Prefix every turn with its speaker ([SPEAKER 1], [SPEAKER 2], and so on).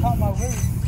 [SPEAKER 1] caught my roof.